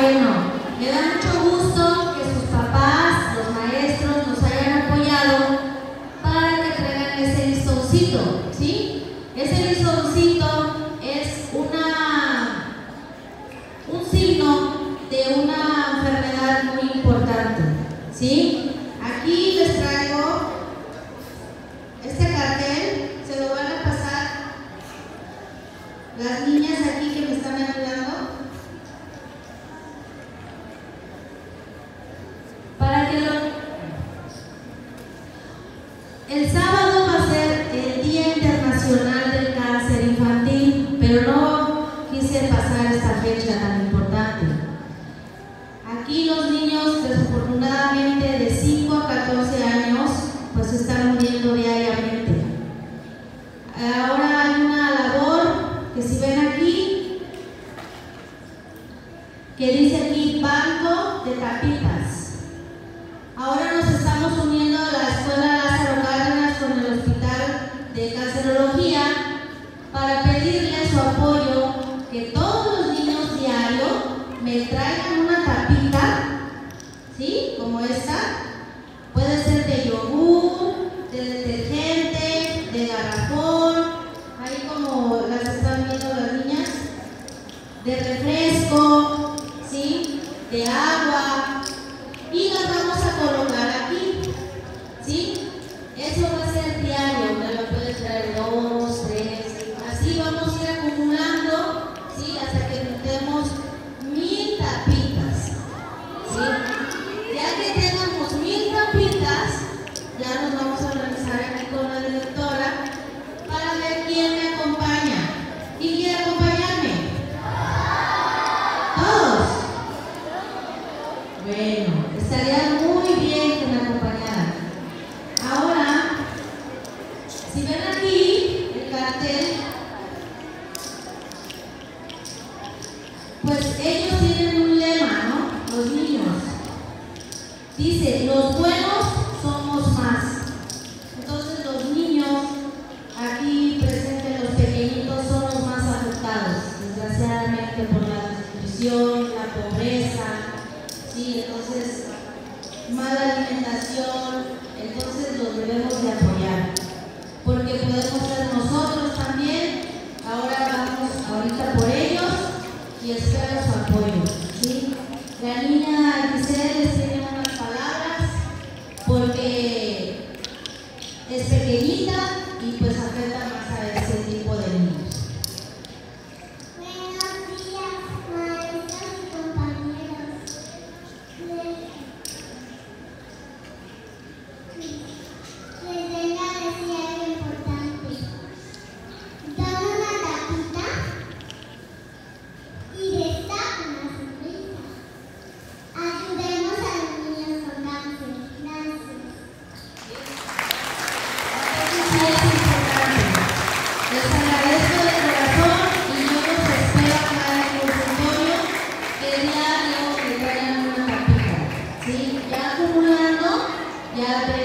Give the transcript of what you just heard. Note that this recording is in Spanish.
bueno. Me da mucho gusto que sus papás, los maestros, nos hayan apoyado para que traigan ese listoncito, ¿sí? Ese listoncito es una, un signo de una enfermedad muy importante, ¿sí? Aquí les traigo este cartel, se lo van a pasar las niñas aquí que me están ayudando. Que dice aquí Banco de Tapitas. Ahora nos estamos uniendo a la Escuela Lázaro Cárdenas con el Hospital de Cancerología para pedirle su apoyo que todos los niños diario me traigan una tapita, ¿sí? Como esta. Puede ser de yogur, de detergente, De agua, y las vamos a colocar aquí, ¿sí? Eso va a ser diario, me lo puedes traer dos, tres, así vamos a ir acumulando, ¿sí? Hasta que juntemos mil tapitas, ¿sí? Ya que tengamos mil tapitas, ya nos vamos a organizar aquí con la directora para ver quién me acompaña. ¿Quién quiere acompañarme? ¿Todos? Bueno, estaría muy bien que me acompañaran. Ahora, si ven aquí el cartel, pues ellos tienen un lema, ¿no? Los niños. Dice, los buenos somos más. Entonces los niños aquí presentes, los pequeñitos, son los más afectados, desgraciadamente por la desnutrición, la pobreza, ¿sí? entonces mala alimentación, entonces los debemos de apoyar, porque podemos ser nosotros también, ahora vamos ahorita y espero su apoyo. ¿sí? La niña Giselle les tiene unas palabras porque es pequeñita y pues afecta más a él. ya acumulando, ya